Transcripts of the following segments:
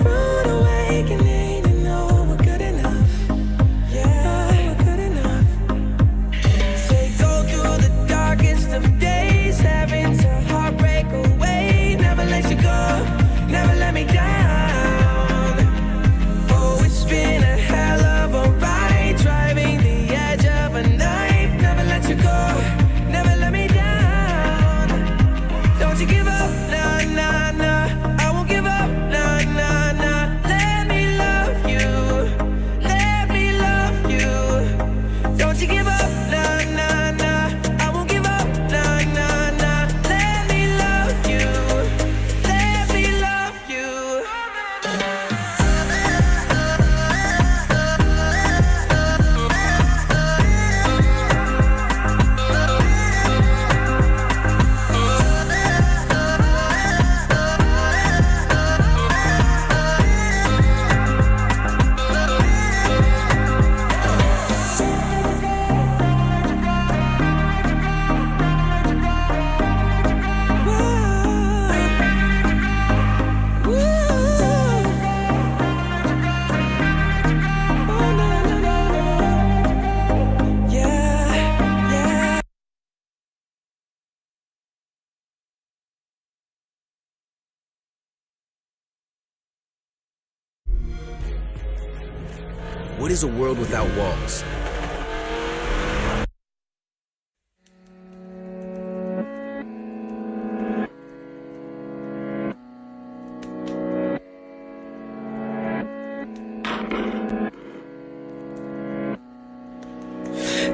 is What is a world without walls?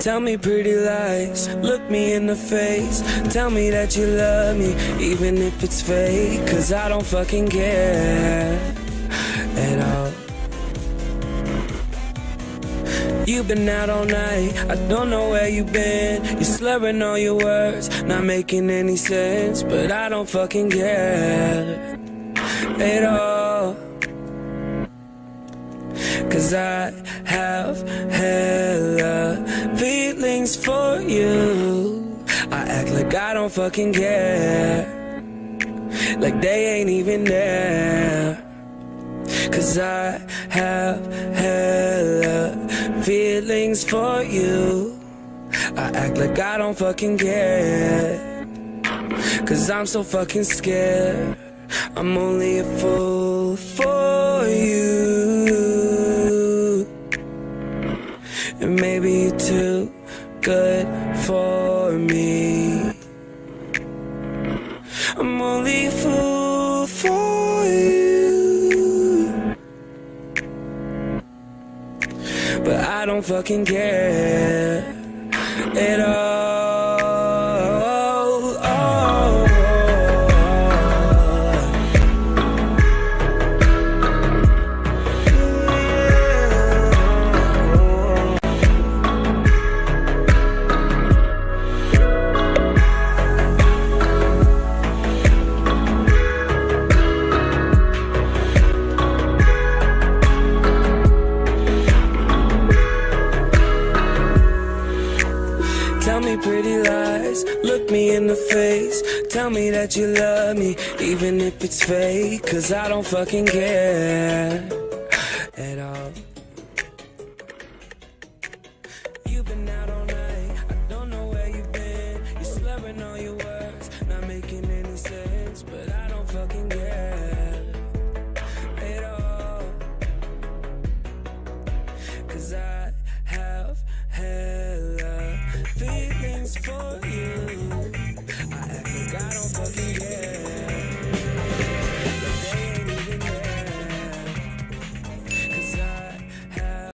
Tell me pretty lies, look me in the face. Tell me that you love me, even if it's fake. Cause I don't fucking care at all. You've been out all night, I don't know where you've been. You're slurring all your words, not making any sense. But I don't fucking care at all. Cause I have hella feelings for you. I act like I don't fucking care. Like they ain't even there. Cause I have hella feelings for you. I act like I don't fucking care. Cause I'm so fucking scared. I'm only a fool for you. And maybe you're too good for me. Fucking care at all. Pretty lies. Look me in the face. Tell me that you love me, even if it's fake. Cause I don't fucking care at all. You've been out all night. I don't know where you've been. You're slurring all your words, not making any